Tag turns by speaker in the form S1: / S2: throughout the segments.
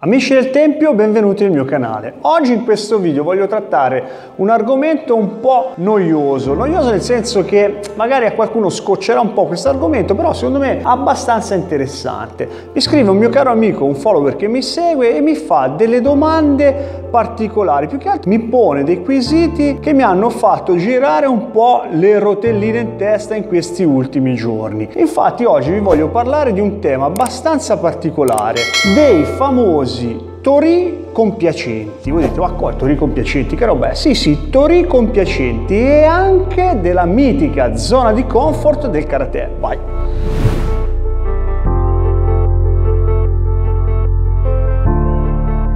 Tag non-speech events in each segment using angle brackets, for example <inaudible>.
S1: Amici del Tempio, benvenuti nel mio canale. Oggi in questo video voglio trattare un argomento un po' noioso, noioso nel senso che magari a qualcuno scoccerà un po' questo argomento, però secondo me abbastanza interessante. Mi scrive un mio caro amico, un follower che mi segue e mi fa delle domande particolari, più che altro mi pone dei quesiti che mi hanno fatto girare un po' le rotelline in testa in questi ultimi giorni. Infatti oggi vi voglio parlare di un tema abbastanza particolare, dei famosi famosi tori compiacenti. Voi dite, ma qua tori compiacenti, che roba è? Sì, sì, tori compiacenti e anche della mitica zona di comfort del karate. Vai!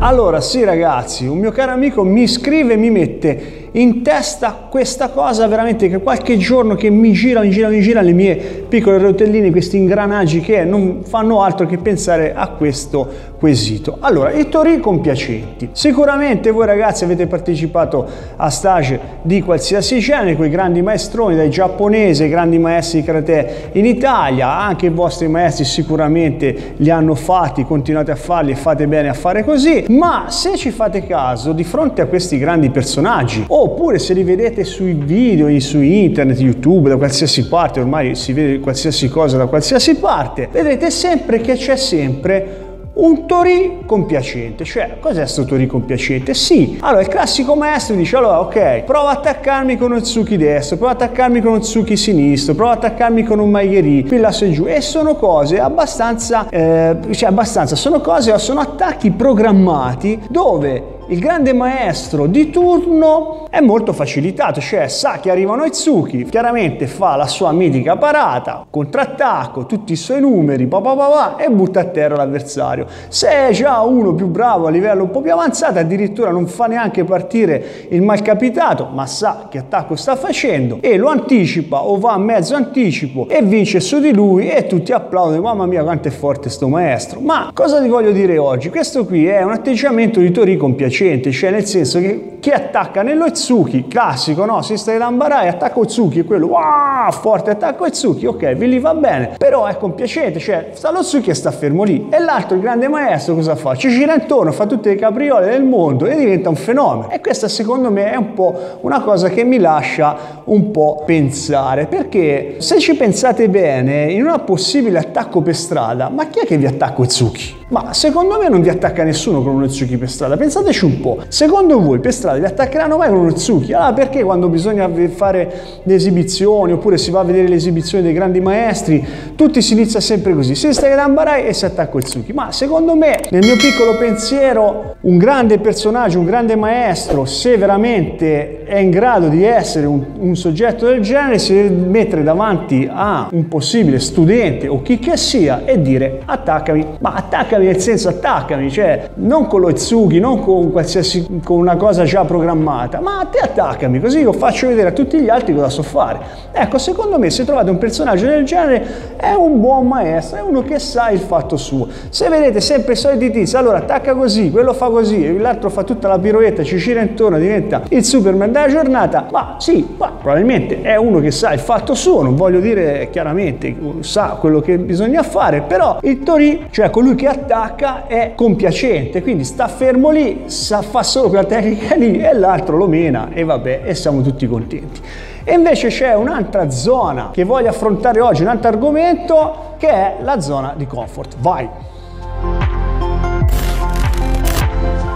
S1: Allora, sì ragazzi, un mio caro amico mi scrive e mi mette in testa questa cosa veramente che qualche giorno che mi gira, mi gira, mi gira le mie piccole rotelline, questi ingranaggi che non fanno altro che pensare a questo quesito. Allora, i tori compiacenti. Sicuramente voi ragazzi avete partecipato a stage di qualsiasi genere, con i grandi maestroni, dai giapponesi ai grandi maestri di karate in Italia, anche i vostri maestri sicuramente li hanno fatti, continuate a farli e fate bene a fare così, ma se ci fate caso, di fronte a questi grandi personaggi o oppure se li vedete sui video, su internet, YouTube, da qualsiasi parte, ormai si vede qualsiasi cosa da qualsiasi parte, vedrete sempre che c'è sempre un Tori compiacente. Cioè, cos'è questo Tori compiacente? Sì, allora il classico maestro dice allora ok, prova a attaccarmi con uno Tsuki destro, prova a attaccarmi con uno Tsuki sinistro, prova a attaccarmi con un Maigeri, qui là su e giù. E sono cose abbastanza, eh, cioè abbastanza, sono cose, sono attacchi programmati dove il grande maestro di turno è molto facilitato, cioè sa che arrivano i Tsuki, chiaramente fa la sua mitica parata, contrattacco, tutti i suoi numeri, pa, pa, pa, e butta a terra l'avversario. Se è già uno più bravo a livello un po' più avanzato, addirittura non fa neanche partire il malcapitato, ma sa che attacco sta facendo e lo anticipa o va a mezzo anticipo e vince su di lui e tutti applaudono, mamma mia quanto è forte sto maestro. Ma cosa ti voglio dire oggi? Questo qui è un atteggiamento di Tori compiacente decente, cioè nel senso che chi attacca nello Itsuki, classico, no? Si sta in Ambarai, attacco Itsuki, quello, wow, forte attacco Itsuki, ok, vi lì va bene, però è compiacente, cioè sta lo Itsuki e sta fermo lì, e l'altro, il grande maestro, cosa fa? Ci gira intorno, fa tutte le capriole del mondo e diventa un fenomeno. E questa secondo me è un po' una cosa che mi lascia un po' pensare, perché se ci pensate bene, in un possibile attacco per strada, ma chi è che vi attacca Itsuki? Ma secondo me non vi attacca nessuno con un Itsuki per strada, pensateci un po', secondo voi per strada vi attaccheranno mai con un Itsuki? Allora perché quando bisogna fare le esibizioni oppure si va a vedere le esibizioni dei grandi maestri, tutti si inizia sempre così, si sta in Rambarai e si attacca Itsuki? Ma secondo me, nel mio piccolo pensiero, un grande personaggio, un grande maestro, se veramente è in grado di essere un, un soggetto del genere, si deve mettere davanti a un possibile studente o chi che sia e dire attaccami, ma attaccami nel senso attaccami, cioè non con lo Itsuki, non con qualsiasi con una cosa già programmata, ma a te attaccami, così io faccio vedere a tutti gli altri cosa so fare. Ecco, secondo me se trovate un personaggio del genere è un buon maestro, è uno che sa il fatto suo. Se vedete sempre i soliti tizi, allora attacca così, quello fa così, l'altro fa tutta la piroetta, ci gira intorno, diventa il Superman della giornata, ma sì, ma probabilmente è uno che sa il fatto suo, non voglio dire chiaramente, sa quello che bisogna fare, però il Tori, cioè colui che attacca, è compiacente, quindi sta fermo lì, sa, fa solo quella tecnica lì e l'altro lo mena e vabbè e siamo tutti contenti. E invece c'è un'altra zona che voglio affrontare oggi, un altro argomento che è la zona di comfort. Vai!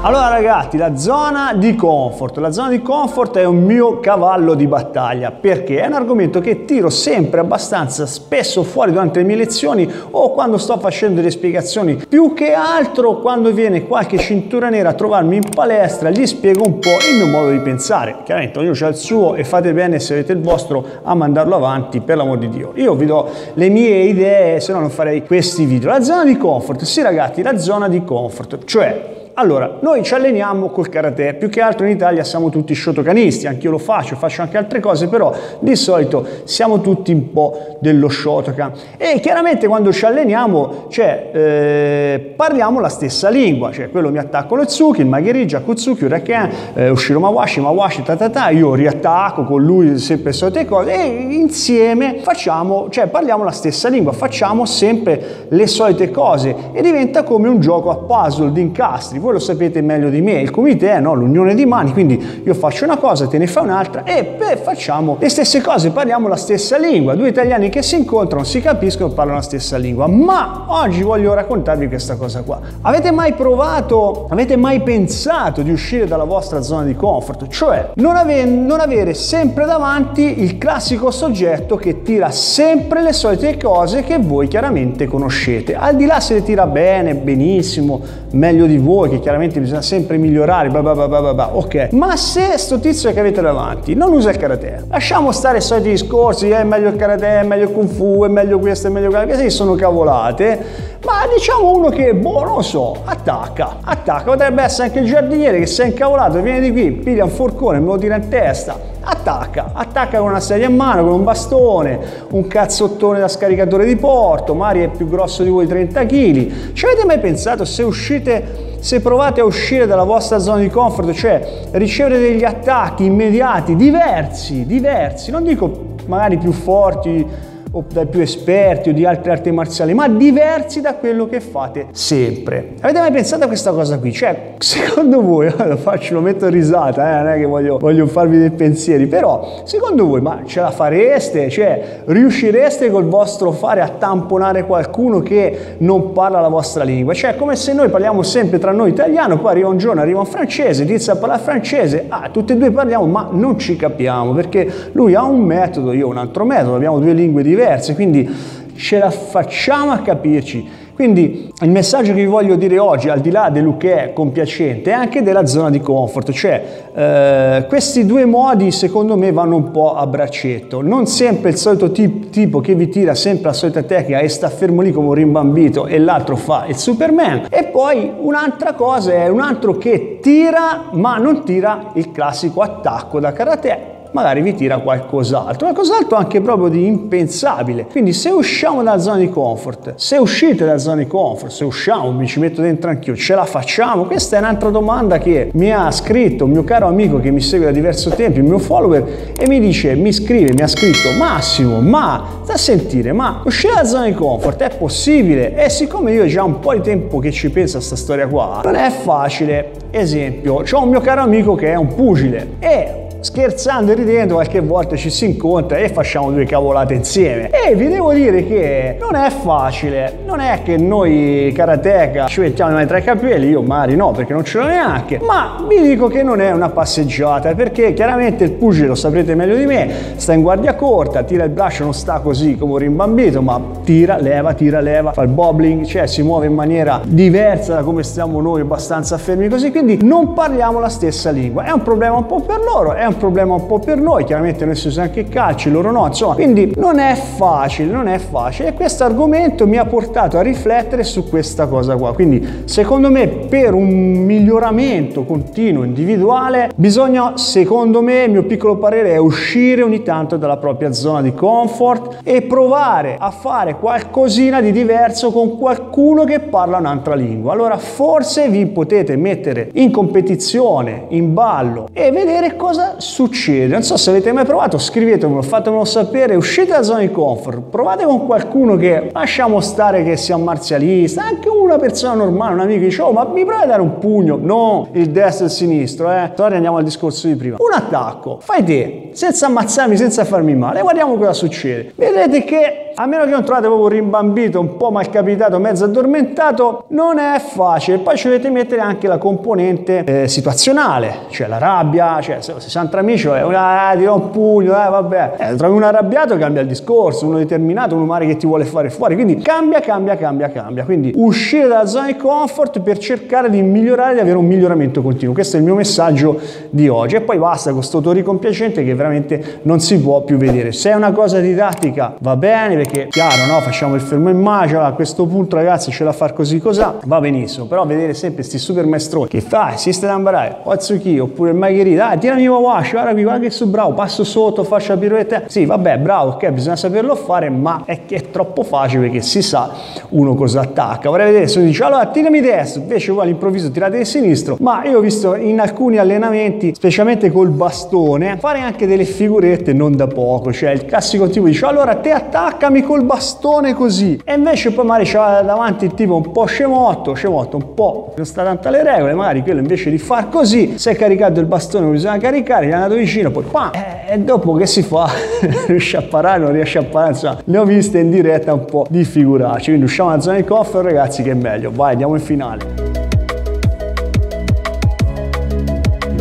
S1: Allora ragazzi, la zona di comfort. La zona di comfort è un mio cavallo di battaglia perché è un argomento che tiro sempre abbastanza spesso fuori durante le mie lezioni o quando sto facendo delle spiegazioni. Più che altro quando viene qualche cintura nera a trovarmi in palestra gli spiego un po' il mio modo di pensare. Chiaramente ognuno ha il suo e fate bene se avete il vostro a mandarlo avanti per l'amor di Dio. Io vi do le mie idee, se no non farei questi video. La zona di comfort, sì ragazzi, la zona di comfort, cioè Allora, noi ci alleniamo col karate, più che altro in Italia siamo tutti shotokanisti, anche io lo faccio, faccio anche altre cose, però di solito siamo tutti un po' dello shotokan. E chiaramente quando ci alleniamo, cioè, eh, parliamo la stessa lingua, cioè quello mi attacco lo tsuki, il magiri, Jakutsuki, Uraken, eh, Ushiro Mawashi, Mawashi, ta, ta, ta, io riattacco con lui sempre solite cose e insieme facciamo, cioè parliamo la stessa lingua, facciamo sempre le solite cose e diventa come un gioco a puzzle di incastri voi lo sapete meglio di me, il comité è no, l'unione di mani, quindi io faccio una cosa, te ne fai un'altra e beh, facciamo le stesse cose, parliamo la stessa lingua, due italiani che si incontrano, si capiscono, parlano la stessa lingua, ma oggi voglio raccontarvi questa cosa qua. Avete mai provato, avete mai pensato di uscire dalla vostra zona di comfort? Cioè non, ave- non avere sempre davanti il classico soggetto che tira sempre le solite cose che voi chiaramente conoscete, al di là se le tira bene, benissimo, meglio di voi, che chiaramente bisogna sempre migliorare, blah blah blah blah blah, ok. Ma se sto tizio che avete davanti non usa il karate, lasciamo stare i soliti discorsi, è meglio il karate, è meglio il kung fu, è meglio questo, è meglio quello, queste sono cavolate, ma diciamo uno che, boh, non so, attacca, attacca, potrebbe essere anche il giardiniere che si è incavolato, viene di qui, piglia un forcone, me lo tira in testa, attacca, attacca con una sedia in mano, con un bastone, un cazzottone da scaricatore di porto, magari è più grosso di voi 30 kg. Ci avete mai pensato se uscite se provate a uscire dalla vostra zona di comfort, cioè ricevere degli attacchi immediati, diversi, diversi, non dico magari più forti o dai più esperti o di altre arti marziali, ma diversi da quello che fate sempre. Avete mai pensato a questa cosa qui? Cioè, secondo voi, <laughs> lo faccio, lo metto in risata, eh, non è che voglio, voglio farvi dei pensieri, però secondo voi, ma ce la fareste? Cioè, riuscireste col vostro fare a tamponare qualcuno che non parla la vostra lingua? Cioè, come se noi parliamo sempre tra noi italiano, poi arriva un giorno, arriva un francese, inizia a parlare francese, ah, tutti e due parliamo, ma non ci capiamo, perché lui ha un metodo, io ho un altro metodo, abbiamo due lingue diverse diverse, quindi ce la facciamo a capirci. Quindi il messaggio che vi voglio dire oggi, al di là dello che è compiacente, è anche della zona di comfort, cioè eh, questi due modi secondo me vanno un po' a braccetto. Non sempre il solito tip, tipo che vi tira sempre la solita tecnica e sta fermo lì come un rimbambito e l'altro fa il Superman. E poi un'altra cosa è un altro che tira ma non tira il classico attacco da karate magari vi tira qualcos'altro, qualcos'altro anche proprio di impensabile. Quindi se usciamo dalla zona di comfort, se uscite dalla zona di comfort, se usciamo, mi ci metto dentro anch'io, ce la facciamo? Questa è un'altra domanda che mi ha scritto un mio caro amico che mi segue da diverso tempo, il mio follower, e mi dice, mi scrive, mi ha scritto, Massimo, ma sta a sentire, ma uscire dalla zona di comfort è possibile? E siccome io già un po' di tempo che ci penso a questa storia qua, non è facile. Esempio, ho un mio caro amico che è un pugile e scherzando e ridendo qualche volta ci si incontra e facciamo due cavolate insieme. E vi devo dire che non è facile non è che noi karateka ci mettiamo mai tra i capelli io Mari no perché non ce l'ho neanche ma vi dico che non è una passeggiata perché chiaramente il pugile lo saprete meglio di me sta in guardia corta tira il braccio non sta così come un rimbambito ma tira leva tira leva fa il bobbling cioè si muove in maniera diversa da come stiamo noi abbastanza fermi così quindi non parliamo la stessa lingua. È un problema un po' per loro è un problema un po' per noi, chiaramente noi si usa anche calci, loro no, insomma, quindi non è facile, non è facile e questo argomento mi ha portato a riflettere su questa cosa qua. Quindi secondo me per un miglioramento continuo individuale bisogna, secondo me, il mio piccolo parere è uscire ogni tanto dalla propria zona di comfort e provare a fare qualcosina di diverso con qualcuno che parla un'altra lingua. Allora forse vi potete mettere in competizione, in ballo e vedere cosa succede. Non so se avete mai provato, scrivetemelo, fatemelo sapere, uscite dalla zona di comfort, provate con qualcuno che lasciamo stare che sia un marzialista, anche una persona normale, un amico dice "Oh, ma mi provi a dare un pugno?". No, il destro e il sinistro, eh. Ora andiamo al discorso di prima. Un attacco, fai te, senza ammazzarmi, senza farmi male. Guardiamo cosa succede. Vedete che a meno che non trovate proprio rimbambito, un po' malcapitato, mezzo addormentato, non è facile. Poi ci dovete mettere anche la componente eh, situazionale, cioè la rabbia, cioè se, se amici è una, eh, ti do un pugno, eh, vabbè. Eh, trovi un arrabbiato cambia il discorso, uno determinato, uno magari che ti vuole fare fuori, quindi cambia, cambia, cambia, cambia. Quindi uscire dalla zona di comfort per cercare di migliorare, di avere un miglioramento continuo. Questo è il mio messaggio di oggi. E poi basta basta con sto compiacente che veramente non si può più vedere. Se è una cosa didattica va bene perché chiaro, no? Facciamo il fermo in magia, a questo punto ragazzi ce la far così cos'ha, va benissimo, però vedere sempre questi super maestroni che fa, esiste da imparare, Otsuki oppure il Magherita, ah, tirami il wash, guarda qui, guarda che sono bravo, passo sotto, faccio la pirouette, sì vabbè bravo, ok, bisogna saperlo fare, ma è che è troppo facile perché si sa uno cosa attacca. Vorrei vedere se uno dice allora tirami destro, invece voi all'improvviso tirate di sinistro, ma io ho visto in alcuni allenamenti, specialmente col bastone, fare anche delle figurette non da poco, cioè il classico tipo dice allora te attaccami col bastone così e invece poi magari c'ha davanti il tipo un po' scemotto, scemotto un po' non sta tanto alle regole, magari quello invece di far così si è caricato il bastone come bisogna caricare, gli è andato vicino, poi pa, e dopo che si fa? <laughs> riesce a parare, non riesce a parare, insomma, le ho viste in diretta un po' di figuracce, quindi usciamo dalla zona di coffer ragazzi che è meglio, vai andiamo in finale.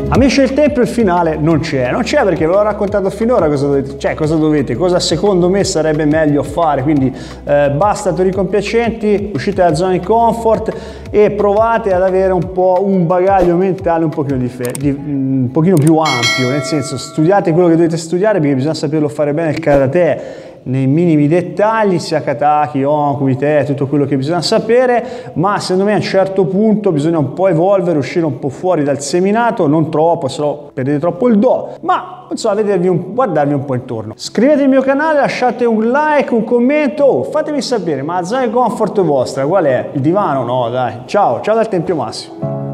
S1: Amici del Tempio il finale non c'è, non c'è perché ve l'ho raccontato finora cosa dovete, cioè cosa dovete, cosa secondo me sarebbe meglio fare, quindi eh, basta tori compiacenti, uscite dalla zona di comfort e provate ad avere un po' un bagaglio mentale un pochino, di di, un pochino più ampio, nel senso studiate quello che dovete studiare perché bisogna saperlo fare bene il karate nei minimi dettagli, sia Kataki, On, Kumite, tutto quello che bisogna sapere, ma secondo me a un certo punto bisogna un po' evolvere, uscire un po' fuori dal seminato, non troppo, se no perdete troppo il do, ma insomma vedervi un, guardarvi un po' intorno. Iscrivetevi al mio canale, lasciate un like, un commento, oh, fatemi sapere, ma la zona di comfort vostra qual è? Il divano? No, dai. Ciao, ciao dal Tempio Massimo.